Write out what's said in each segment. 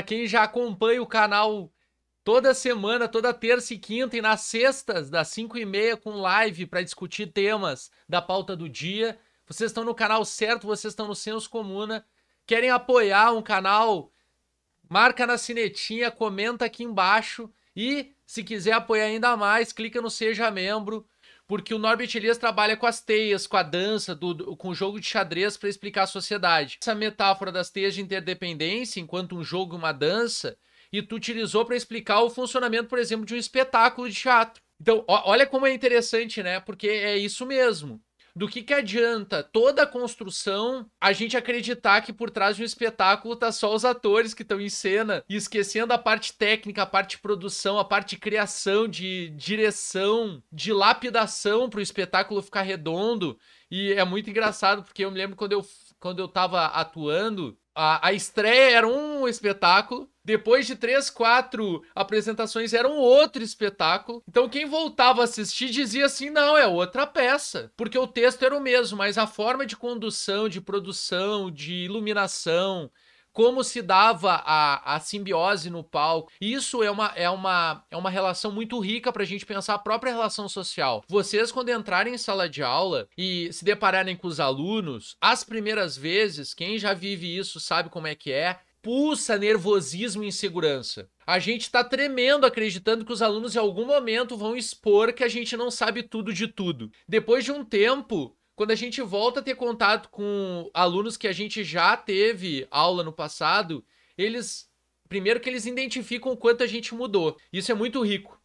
para quem já acompanha o canal toda semana, toda terça e quinta, e nas sextas, das 5 e meia, com live para discutir temas da pauta do dia. Vocês estão no canal certo, vocês estão no Senso Comuna. Querem apoiar um canal? Marca na sinetinha, comenta aqui embaixo. E se quiser apoiar ainda mais, clica no Seja Membro porque o Norbert Elias trabalha com as teias, com a dança, do, com o jogo de xadrez para explicar a sociedade. Essa metáfora das teias de interdependência, enquanto um jogo e uma dança, e tu utilizou para explicar o funcionamento, por exemplo, de um espetáculo de teatro. Então, olha como é interessante, né? Porque é isso mesmo do que, que adianta toda a construção a gente acreditar que por trás de um espetáculo tá só os atores que estão em cena e esquecendo a parte técnica, a parte produção, a parte criação, de direção, de lapidação para o espetáculo ficar redondo. E é muito engraçado porque eu me lembro quando eu, quando eu tava atuando, a, a estreia era um espetáculo, depois de três, quatro apresentações era um outro espetáculo. Então quem voltava a assistir dizia assim: não, é outra peça. Porque o texto era o mesmo, mas a forma de condução, de produção, de iluminação, como se dava a, a simbiose no palco. Isso é uma, é uma, é uma relação muito rica para a gente pensar a própria relação social. Vocês, quando entrarem em sala de aula e se depararem com os alunos, as primeiras vezes, quem já vive isso sabe como é que é, pulsa nervosismo e insegurança. A gente está tremendo acreditando que os alunos em algum momento vão expor que a gente não sabe tudo de tudo. Depois de um tempo, quando a gente volta a ter contato com alunos que a gente já teve aula no passado, eles primeiro que eles identificam o quanto a gente mudou. Isso é muito rico.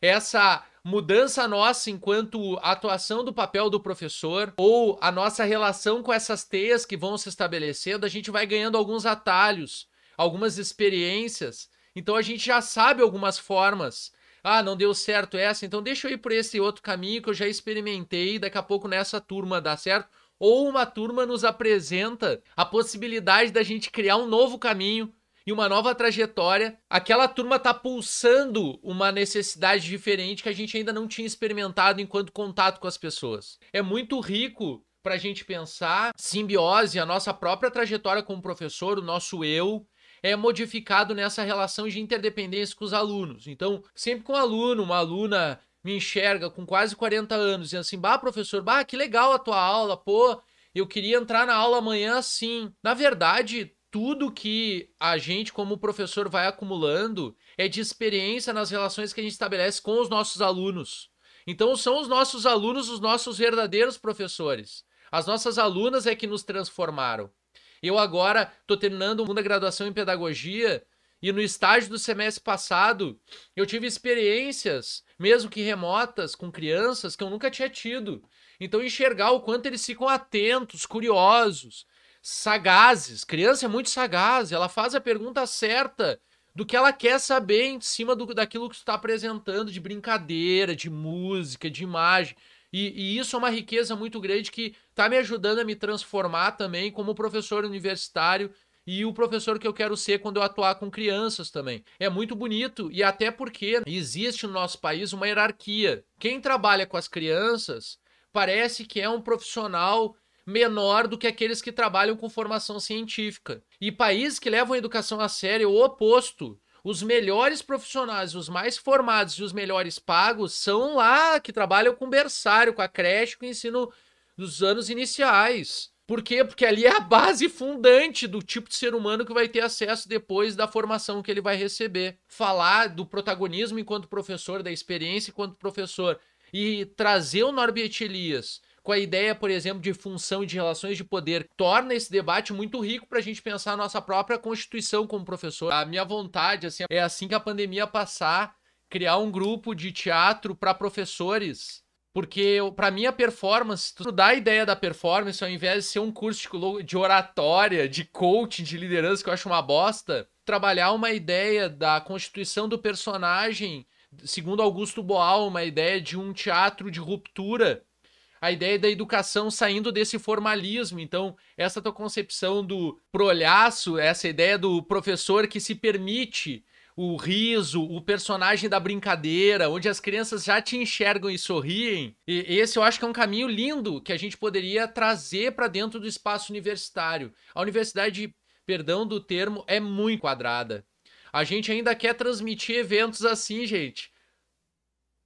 Essa mudança nossa enquanto atuação do papel do professor ou a nossa relação com essas teias que vão se estabelecendo, a gente vai ganhando alguns atalhos, algumas experiências. Então a gente já sabe algumas formas ah, não deu certo essa, então deixa eu ir por esse outro caminho que eu já experimentei, daqui a pouco nessa turma dá certo. Ou uma turma nos apresenta a possibilidade da gente criar um novo caminho e uma nova trajetória. Aquela turma tá pulsando uma necessidade diferente que a gente ainda não tinha experimentado enquanto contato com as pessoas. É muito rico para a gente pensar simbiose, a nossa própria trajetória como professor, o nosso eu, é modificado nessa relação de interdependência com os alunos. Então, sempre com um aluno, uma aluna me enxerga com quase 40 anos e assim, bah, professor, bah, que legal a tua aula, pô, eu queria entrar na aula amanhã assim. Na verdade, tudo que a gente, como professor, vai acumulando é de experiência nas relações que a gente estabelece com os nossos alunos. Então, são os nossos alunos os nossos verdadeiros professores. As nossas alunas é que nos transformaram. Eu agora estou terminando uma graduação em pedagogia e no estágio do semestre passado eu tive experiências, mesmo que remotas, com crianças que eu nunca tinha tido. Então enxergar o quanto eles ficam atentos, curiosos, sagazes. Criança é muito sagaz, ela faz a pergunta certa do que ela quer saber em cima do, daquilo que está apresentando de brincadeira, de música, de imagem. E, e, isso é uma riqueza muito grande que está me ajudando a me transformar também como professor universitário e o professor que eu quero ser quando eu atuar com crianças também. É muito bonito e até porque existe no nosso país uma hierarquia. Quem trabalha com as crianças parece que é um profissional menor do que aqueles que trabalham com formação científica. E países que levam a educação a sério é o oposto. Os melhores profissionais, os mais formados e os melhores pagos são lá que trabalham com berçário, com a creche, com o ensino dos anos iniciais. Por quê? Porque ali é a base fundante do tipo de ser humano que vai ter acesso depois da formação que ele vai receber. Falar do protagonismo enquanto professor, da experiência enquanto professor e trazer o Norbert Elias com a ideia, por exemplo, de função e de relações de poder, torna esse debate muito rico para a gente pensar a nossa própria constituição como professor. A minha vontade, assim, é assim que a pandemia passar, criar um grupo de teatro para professores porque, para mim, a performance, tu dá a ideia da performance, ao invés de ser um curso de oratória, de coaching, de liderança, que eu acho uma bosta, trabalhar uma ideia da constituição do personagem, segundo Augusto Boal, uma ideia de um teatro de ruptura a ideia da educação saindo desse formalismo. Então, essa tua concepção do prolhaço, essa ideia do professor que se permite o riso, o personagem da brincadeira, onde as crianças já te enxergam e sorriem. E esse eu acho que é um caminho lindo que a gente poderia trazer para dentro do espaço universitário. A universidade, perdão do termo, é muito quadrada. A gente ainda quer transmitir eventos assim, gente.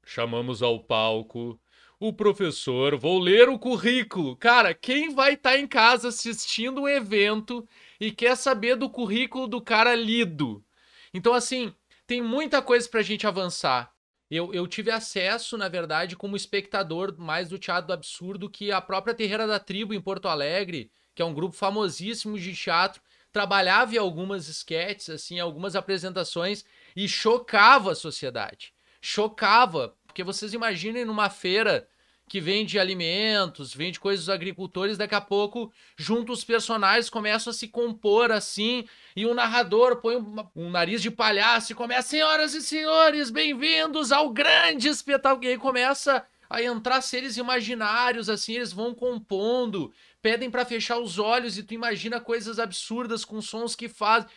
Chamamos ao palco o professor, vou ler o currículo. Cara, quem vai estar tá em casa assistindo um evento e quer saber do currículo do cara lido? Então, assim, tem muita coisa pra gente avançar. Eu, eu tive acesso, na verdade, como espectador mais do Teatro do Absurdo que a própria Terreira da Tribo em Porto Alegre, que é um grupo famosíssimo de teatro, trabalhava em algumas esquetes, assim, algumas apresentações e chocava a sociedade. Chocava, porque vocês imaginem numa feira que vende alimentos, vende coisas dos agricultores, daqui a pouco, junto os personagens começam a se compor assim, e o narrador põe um, um nariz de palhaço e começa, senhoras e senhores, bem-vindos ao grande espetáculo, e aí começa a entrar seres imaginários, assim, eles vão compondo, pedem para fechar os olhos e tu imagina coisas absurdas com sons que fazem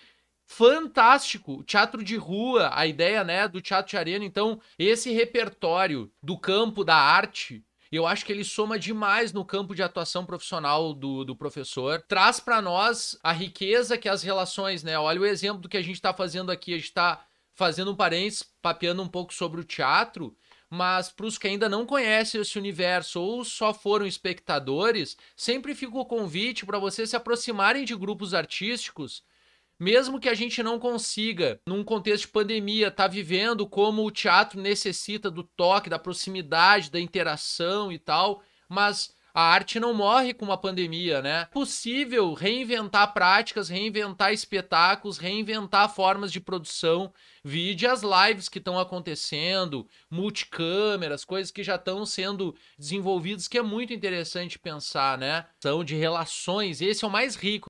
fantástico. Teatro de rua, a ideia, né, do teatro de arena. Então, esse repertório do campo da arte eu acho que ele soma demais no campo de atuação profissional do, do professor. Traz para nós a riqueza que as relações, né? Olha o exemplo do que a gente está fazendo aqui. A gente está fazendo um parênteses, papeando um pouco sobre o teatro, mas para os que ainda não conhecem esse universo ou só foram espectadores, sempre fica o convite para vocês se aproximarem de grupos artísticos mesmo que a gente não consiga, num contexto de pandemia, estar tá vivendo como o teatro necessita do toque, da proximidade, da interação e tal, mas a arte não morre com uma pandemia, né? É possível reinventar práticas, reinventar espetáculos, reinventar formas de produção. Vide as lives que estão acontecendo, multicâmeras, coisas que já estão sendo desenvolvidas, que é muito interessante pensar, né? São de relações, esse é o mais rico.